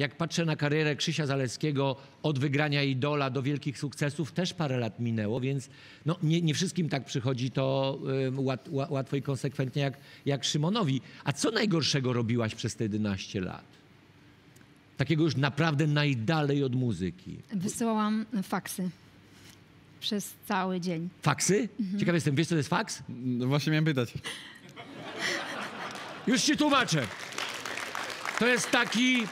Jak patrzę na karierę Krzysia Zaleskiego od wygrania Idola do wielkich sukcesów, też parę lat minęło, więc no, nie, nie wszystkim tak przychodzi to łat, ła- łatwo i konsekwentnie jak, jak Szymonowi. A co najgorszego robiłaś przez te 11 lat? Takiego już naprawdę najdalej od muzyki. Wysyłałam faksy przez cały dzień. Faksy? Ciekaw jestem, wiesz co to jest faks? No właśnie miałem pytać. Już ci tłumaczę. To jest taki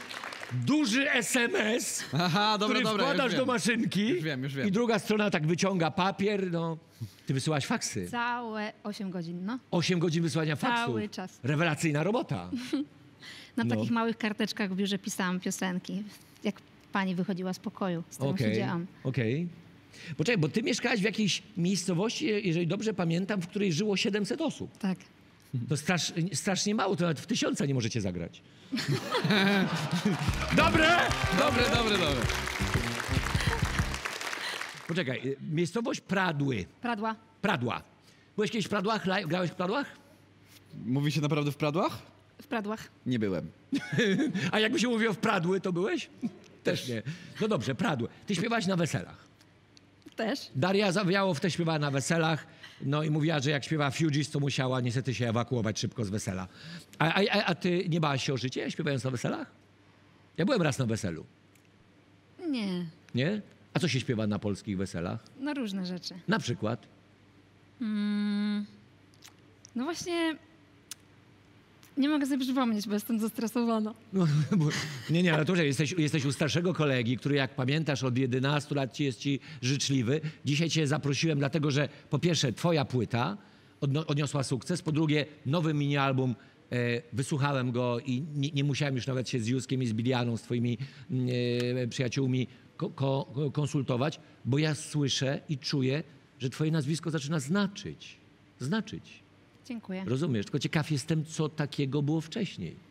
duży SMS, Aha, dobra, który dobra, wkładasz już do maszynki Już wiem, już wiem. i druga strona tak wyciąga papier, no. Ty wysyłaś faksy. Całe 8 godzin, no. 8 godzin wysłania faksów. Cały czas. Rewelacyjna robota. Na No. takich małych karteczkach w biurze pisałam piosenki. Jak pani wychodziła z pokoju, z którą Okej, siedziałam. okej. Poczekaj, bo ty mieszkałaś w jakiejś miejscowości, jeżeli dobrze pamiętam, w której żyło 700 osób. Tak. To strasz, strasznie mało, to nawet w tysiąca nie możecie zagrać. Dobre! Dobre, dobre, dobre. Poczekaj, y, miejscowość Pradły. Pradła. Pradła. Byłeś kiedyś w Pradłach? Laj- Grałeś w Pradłach? Mówi się naprawdę w Pradłach? W Pradłach. Nie byłem. A jakby się mówiło w Pradły, to byłeś? Też nie. No dobrze, Pradły. Ty śpiewałaś na weselach. Też. Daria Zawiałow też śpiewała na weselach. No i mówiła, że jak śpiewa Fugees, to musiała niestety się ewakuować szybko z wesela. A, a, a- a ty nie bałaś się o życie, śpiewając na weselach? Ja byłem raz na weselu. Nie. Nie? A co się śpiewa na polskich weselach? No różne rzeczy. Na przykład? No właśnie... Nie mogę sobie przypomnieć, bo jestem zestresowana. No, bo, nie, nie, ale to, że jesteś, jesteś u starszego kolegi, który jak pamiętasz od 11 lat ci jest ci życzliwy. Dzisiaj cię zaprosiłem dlatego, że po pierwsze twoja płyta odniosła sukces, po drugie nowy mini-album, e, wysłuchałem go i nie, nie musiałem już nawet się z Józkiem i z Bilianą, z twoimi e, przyjaciółmi ko, ko, konsultować, bo ja słyszę i czuję, że twoje nazwisko zaczyna znaczyć. Znaczyć. Dziękuję. Rozumiesz? Tylko ciekaw jestem, co takiego było wcześniej.